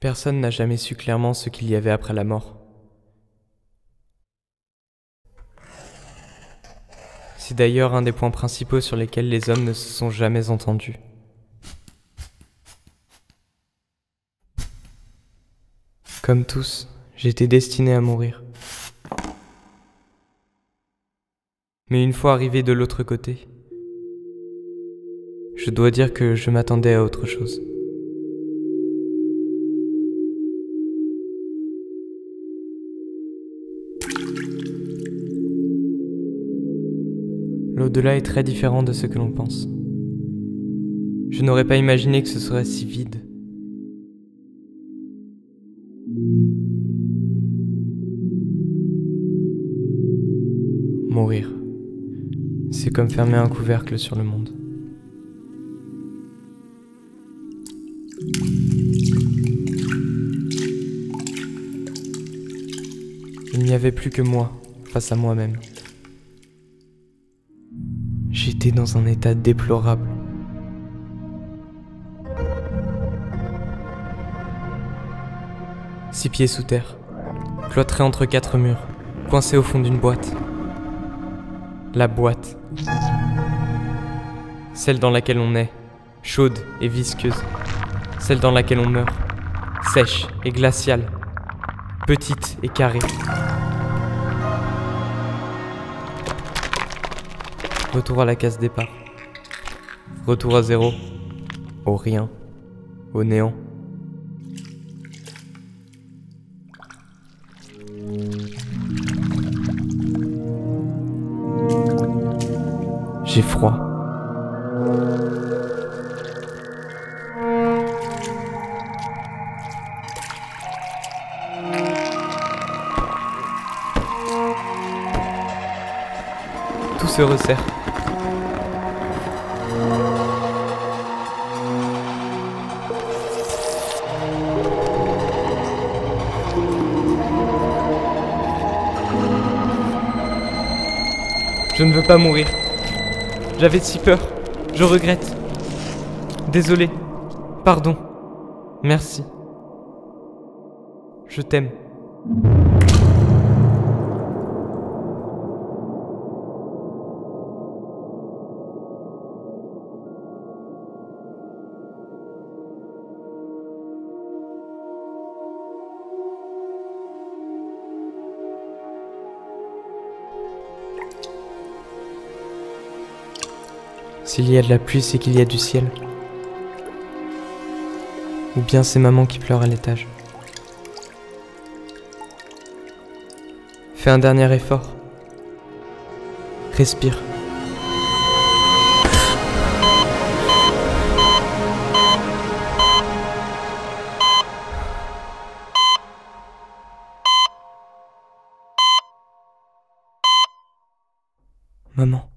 Personne n'a jamais su clairement ce qu'il y avait après la mort. C'est d'ailleurs un des points principaux sur lesquels les hommes ne se sont jamais entendus. Comme tous, j'étais destiné à mourir. Mais une fois arrivé de l'autre côté, je dois dire que je m'attendais à autre chose. L'au-delà est très différent de ce que l'on pense. Je n'aurais pas imaginé que ce serait si vide. Mourir. C'est comme fermer un couvercle sur le monde. Il n'y avait plus que moi face à moi-même. J'étais dans un état déplorable. Six pieds sous terre, cloîtré entre quatre murs, coincé au fond d'une boîte. La boîte. Celle dans laquelle on est, chaude et visqueuse. Celle dans laquelle on meurt, sèche et glaciale, petite et carrée. Retour à la case départ. Retour à zéro. Au rien. Au néant. J'ai froid. Tout se resserre. Je ne veux pas mourir. J'avais si peur. Je regrette. Désolé. Pardon. Merci. Je t'aime. S'il y a de la pluie, c'est qu'il y a du ciel. Ou bien c'est maman qui pleure à l'étage. Fais un dernier effort. Respire. Maman.